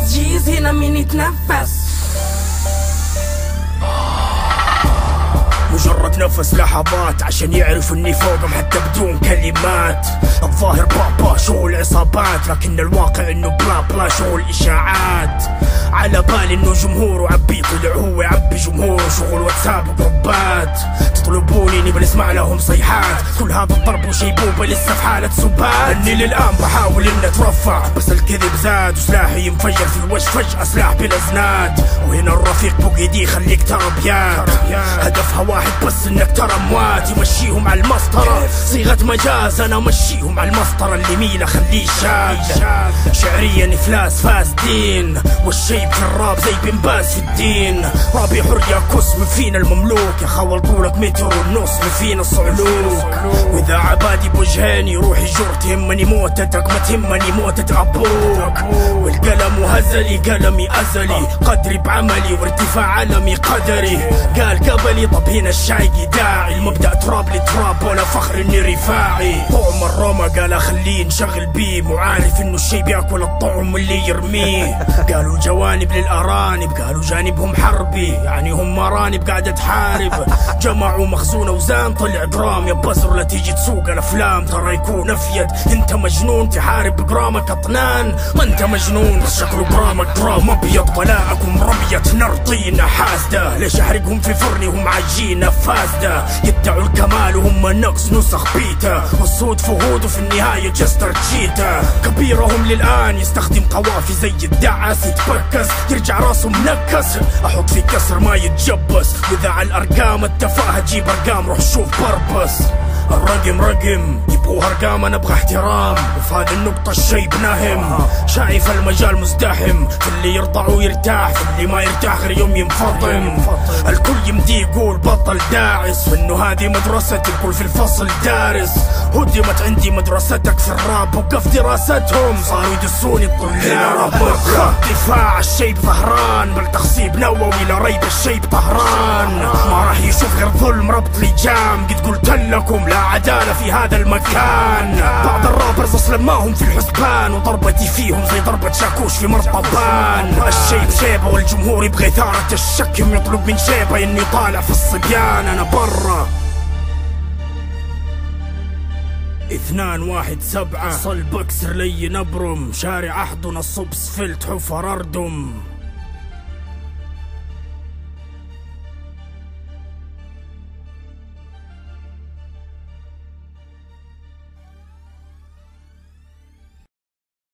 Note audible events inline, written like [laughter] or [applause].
ولا مين يتنفس مجرد نفس لحظات عشان يعرف إني فوقهم حتى بدون كلمات. الظاهر بابا شغل عصابات لكن الواقع إنه بلا بلا شغل إشاعات. على بالي إنه جمهور وعبي طلع هو يعبي جمهور. شغل واتساب وجروبات. تطلبوني إني بنسمع لهم صيحات. كل هذا الضرب وشيبوبة لسه في حالة سبات. أني للآن بحاول إني أترفع بس الكذب زاد وسلاحي ينفجر في الوجه فجأة سلاح بلا زناد وهنا الرفيق بوقيدي خليك ترى بيات هدفها واحد بس إنك ترى أموات. يمشيهم على المسطرة صيغة مجاز أنا أمشيهم على المسطرة. اللي ميله خليه شاذ شعريا إفلاس فاسدين والشيب في الراب زي بن باز في الدين. رابي حر يا كس من فينا المملوك. يا خول طولك متر ونص من فينا الصعلوك. وإذا عبادي بوجهاني روحي جور تهمني موتتك ما تهمني موتة أبوك. والقلم هزلي قلمي أزلي. قدري بعملي وارتفاع علمي قدري. قال قبلي طب هنا الشايقي داعي المبدأ تراب لتراب ولا فخر إني رفاعي. طعم الروما قال اخليه نشغل بيه وعارف إنه الشي بياكل الطعم اللي يرميه. [laughs] قالوا جوانب للأرانب قالوا جانبهم حربي يعني هم أرانب قاعدة تحارب. [laughs] جمعوا مخزون اوزان طلع جرام يا بزر لا تيجي تسوق الأفلام. ترى يكون أفيد أنت مجنون تحارب بجرامك أطنان. ما أنت مجنون بس شكله جرامك جرام ابيض بلاءكم. رمية نار طينة حاسدة. ليش احرقهم في فرني وهم عجينة فاسدة. يدعوا الكمال وهم نقص نسخ بيتا. والصوت فهود وفي النهاية جستر تشيتا كبيرهم للآن يستخدم قوافي زي الدعس يتبكس يرجع راسه منكس. أحط في كسر ما يتجبس. وإذا على الأرقام التفاهة جيب أرقام روح شوف بربس. الرقم رقم. يبغوا ارقام أنا أبغى احترام. وفي هذه النقطة الشي بنهم شايف المجال مزدحم. في اللي يرضع ويرتاح في اللي ما يرتاح غير يوم ينفطم الكل يمدي يقول بطل داعس. وانه هذه مدرستي الكل في الفصل دارس. هدمت عندي مدرستك في الراب وقف دراستهم. صاروا يدسوني الطلاب الشيب ظهران بل تخصيب نووي لا ريب الشيب طهران ما راح يشوف غير ظلم ربط لجام قد قلت لكم لا عدالة في هذا المكان. بعض الرابرز أصلا ما هم في الحسبان وضربتي فيهم زي ضربة شاكوش في مرطبان. الشيب شيبة والجمهور يبغى إثارة الشك يطلب من شيبة إني طالع في الصبيان. أنا برا. اثنان واحد سبعة. صلب اكسر لي نبرم. شارع أحضن الصب سفلت حفر اردم